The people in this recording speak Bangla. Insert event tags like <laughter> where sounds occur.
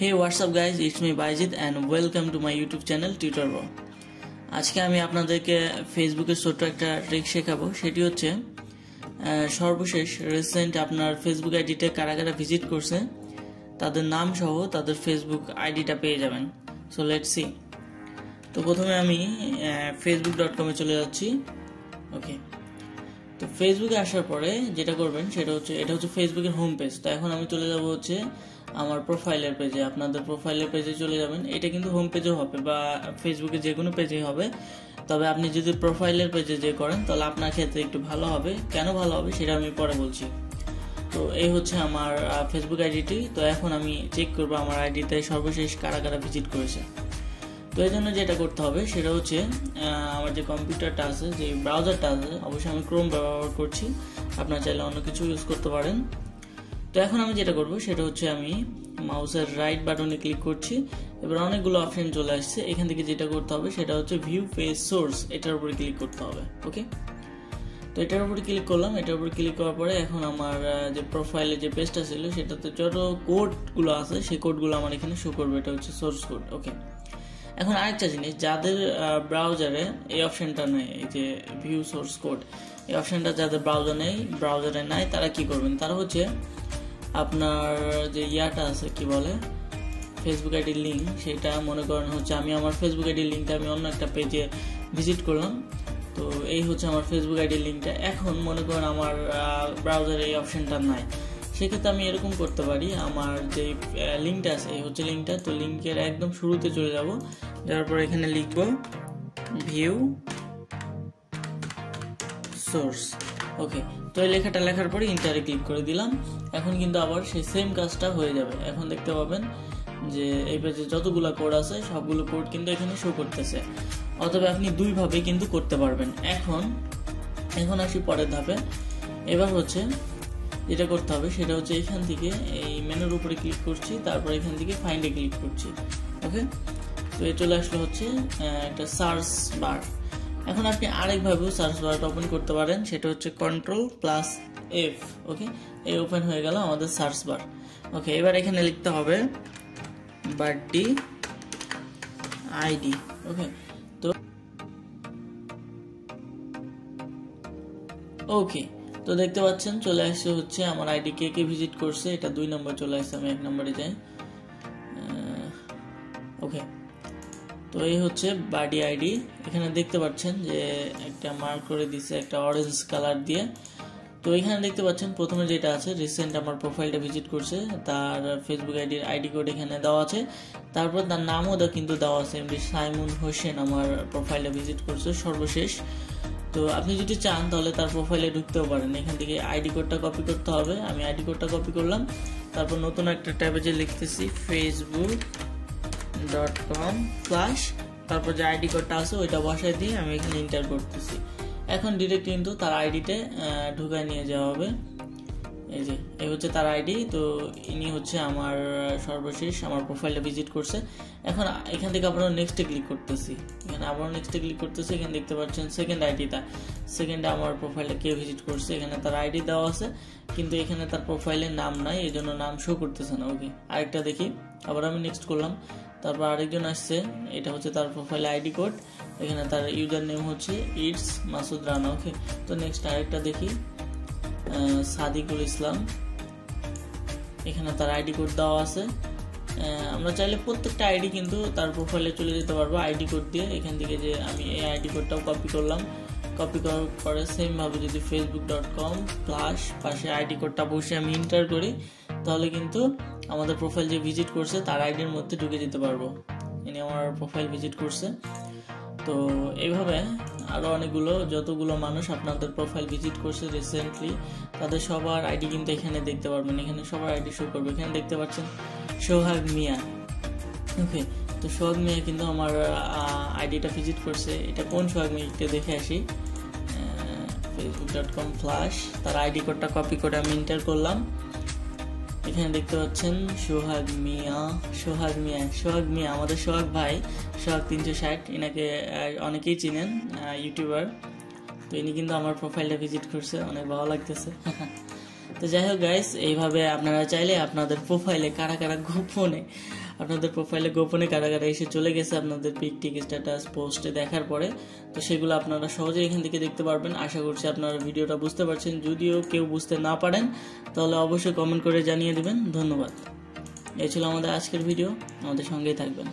Hey WhatsApp guys it's me Baijit and welcome to my YouTube channel tutor bro আজকে আমি আপনাদেরকে ফেসবুকের ছোট্ট একটা ট্রিক শেখাবো। সেটি হচ্ছে সর্বশেষ রিসেন্ট আপনার ফেসবুক আইডিতে কারা কারা ভিজিট করছে, তাদের নাম সহ তাদের ফেসবুক আইডিটা পেয়ে যাবেন। সো লেট সি তো প্রথমে আমি ফেসবুক ডট কমে চলে যাচ্ছি। ওকে তো ফেসবুকে আসার পরে যেটা করবেন, সেটা হচ্ছে, এটা হচ্ছে ফেসবুকের হোম পেজ তো এখন আমি চলে যাব হচ্ছে আমার প্রোফাইলের পেজে আপনাদের প্রোফাইলের পেজে চলে যাবেন। এটা কিন্তু হোম পেজেও হবে বা ফেসবুকে যে কোনো পেজেই হবে। তবে আপনি যদি প্রোফাইলের পেজে যে করেন, তাহলে আপনার ক্ষেত্রে একটু ভালো হবে। কেন ভালো হবে সেটা আমি পরে বলছি। তো এই হচ্ছে আমার ফেসবুক আইডিটি তো এখন আমি চেক করব আমার আইডিতে সর্বশেষ কারা কারা ভিজিট করেছে। তো এই জন্য যেটা করতে হবে, সেটা হচ্ছে আমার যে কম্পিউটারটা আছে, যে ব্রাউজারটা আছে, অবশ্যই আমি ক্রোম ব্যবহার করছি। আপনার চাইলে অন্য কিছু ইউজ করতে পারেন। তো এখন আমি যেটা করব, সেটা হচ্ছে আমি মাউসের রাইট বাটনে ক্লিক করছি। এবার অনেকগুলো অপশন চলে আসছে। এখান থেকে যেটা করতে হবে, সেটা হচ্ছে ভিউ পেজ সোর্স এটার উপরে ক্লিক করতে হবে ওকে তো এটার উপরে ক্লিক করলাম। এটার উপরে ক্লিক করার পরে এখন আমার যে প্রোফাইলে যে পেজটা ছিল, সেটাতে যত কোডগুলো আছে, সেই কোডগুলো আমার এখানে শো করবে। এটা হচ্ছে সোর্স কোড ওকে এখন আরেকটা জিনিস, যাদের ব্রাউজারে এই অপশনটা নেই, এই যে ভিউ সোর্স কোড এই অপশনটা যাদের ব্রাউজার নেই ব্রাউজারে নাই, তারা কি করবেন? তারা হচ্ছে আপনার যে ইয়াটা আছে, কি বলে? ফেসবুক আইডির লিঙ্ক সেটা মনে করেন হচ্ছে আমি আমার ফেসবুক আইডির লিঙ্কটা আমি অন্য একটা পেজে ভিজিট করলাম। তো এই হচ্ছে আমার ফেসবুক আইডির লিঙ্কটা এখন মনে করেন আমার ব্রাউজারে এই অপশানটা নাই। সেক্ষেত্রে আমি এরকম করতে পারি। আমার যে লিঙ্কটা আছে, এই হচ্ছে লিঙ্কটা তো লিঙ্কের একদম শুরুতে চলে যাব। যাওয়ার পর এখানে লিখব ভিউ সোর্স ওকে তো এই লেখাটা লেখার পরে ইন্টারে ক্লিক করে দিলাম। এখন কিন্তু আবার সেই সেম কাজটা হয়ে যাবে। এখন দেখতে পাবেন যে এই পেজে যতগুলো কোড আছে, সবগুলো কোড কিন্তু এখানে শো করতেছে। অথবা আপনি দুইভাবে কিন্তু করতে পারবেন। এখন এখন আসি পরের ধাপে। এবার হচ্ছে যেটা করতে হবে, সেটা হচ্ছে এখান থেকে এই মেনুর উপরে ক্লিক করছি, তারপর এখান থেকে ফাইন্ডে ক্লিক করছি। ওকে তো এই চলে আসলো হচ্ছে একটা সার্চ বার এখন আপনি আরেকভাবেও সার্চ বারটা ওপেন করতে পারেন, সেটা হচ্ছে কন্ট্রোল প্লাস এফ ওকে এই ওপেন হয়ে গেল আমাদের সার্চ বার ওকে এবার এখানে লিখতে হবে বার্থডে আইডি ওকে তো ওকে তো দেখতে পাচ্ছেন চলে আসছে হচ্ছে আমার আইডি কে কে ভিজিট করছে, এটা দুই নম্বর চলে আসছে, আমি এক নম্বরে যাই। ওকে তো এই হচ্ছে বাডি আইডি এখানে দেখতে পাচ্ছেন যে একটা মার্ক করে দিছে একটা অরেঞ্জ কালার দিয়ে। তো এখানে দেখতে পাচ্ছেন প্রথমে যেটা আছে রিসেন্ট আমার প্রোফাইলটা ভিজিট করছে, তার ফেসবুক আইডির আইডি কোড এখানে দেওয়া আছে। তারপর তার নামও কিন্তু দেওয়া আছে এমনি সাইমুন হোসেন আমার প্রোফাইলটা ভিজিট করছে, সর্বশেষ। তো আপনি যদি চান তাহলে তার প্রোফাইলে ঢুকতেও পারেন। এখান থেকে আইডি কোডটা কপি করতে হবে। আমি আইডি কোডটা কপি করলাম। তারপর নতুন একটা ট্যাবে যে লিখতেছি ফেসবুক ডট কম স্ল্যাশ তারপর যে আইডি কোডটা আছে, ওইটা বসায় দিয়ে আমি এখানে এন্টার করতেছি। এখন ডিরেক্ট কিন্তু তার আইডিতে ঢুকায় নিয়ে যাওয়া হবে। এই যে, এই হচ্ছে তার আইডি, তো ইনি হচ্ছে আমার সর্বশেষ আমার প্রোফাইলটা ভিজিট করছে। এখন এখান থেকে আবার নেক্সটে ক্লিক করতেছি। এখানে আবার নেক্সটে ক্লিক করতেছি, এখানে দেখতে পাচ্ছেন সেকেন্ড আইডিটা সেকেন্ডে আমার প্রোফাইলটা কে ভিজিট করছে, এখানে তার আইডি দেওয়া আছে, কিন্তু এখানে তার প্রোফাইলের নাম নাই এই জন্য নাম শো করতেছে না ওকে আরেকটা দেখি, আবার আমি নেক্সট করলাম। তারপর আরেকজন আসছে, এটা হচ্ছে তার প্রোফাইল আইডি কোড এখানে তার ইউজার নেম হচ্ছে ইটস মাসুদ রানা ওকে তো নেক্সট আরেকটা দেখি সাদিকুল ইসলাম। এখানে তার আইডি কোড দেওয়া আছে। আমরা চাইলে প্রত্যেকটা আইডি কিন্তু তার প্রোফাইলে চলে যেতে পারব আইডি কোড দিয়ে। এখান থেকে যে আমি এই আইডি কোডটাও কপি করলাম। কপি করার পরে সেমভাবে যদি ফেসবুক ডট কম প্লাস পাশে আইডি কোডটা বসে আমি ইন্টার করি তাহলে কিন্তু আমাদের প্রোফাইল যে ভিজিট করছে, তার আইডির মধ্যে ঢুকে যেতে পারব। ইনি আমার প্রোফাইল ভিজিট করছে। তো এইভাবে আরও অনেকগুলো, যতগুলো মানুষ আপনাদের প্রোফাইল ভিজিট করছে রিসেন্টলি তাদের সবার আইডি কিন্তু এখানে দেখতে পারবেন। এখানে সবার আইডি শো করবে। এখানে দেখতে পাচ্ছেন সোহাগ মিয়া। ওকে তো সোহাগ মিয়া কিন্তু আমার আইডিটা ভিজিট করছে। এটা কোন সোহাগ মিয়াকে দেখে আসি? ফেসবুক ডট কম ফ্লাশ তার আইডি কোডটা কপি করে আমি এন্টার করলাম। এখানে দেখতে পাচ্ছেন সোহাগ মিয়া সোহাগ মিয়া সোহাগ মিয়া, আমাদের সোহাগ ভাই, সোহাগ তিনশো ষাট। এনাকে অনেকেই চিনেন ইউটিউবার। তো ইনি কিন্তু আমার প্রোফাইলটা ভিজিট করছে, অনেক ভালো লাগতেছে। <laughs> তো যাই হোক গাইস এইভাবে আপনারা চাইলে আপনাদের প্রোফাইলে কারা কারা গোপনে আপনাদের প্রোফাইলে গোপনে কারা কারা এসে চলে গেছে আপনাদের পিক টিক স্ট্যাটাস পোস্টে দেখার পরে। তো সেগুলো আপনারা সহজে এখান থেকে দেখতে পারবেন। আশা করছি আপনারা ভিডিওটা বুঝতে পারছেন। যদিও কেউ বুঝতে না পারেন, তাহলে অবশ্যই কমেন্ট করে জানিয়ে দেবেন। ধন্যবাদ। এই ছিল আমাদের আজকের ভিডিও আমাদের সঙ্গেই থাকবেন।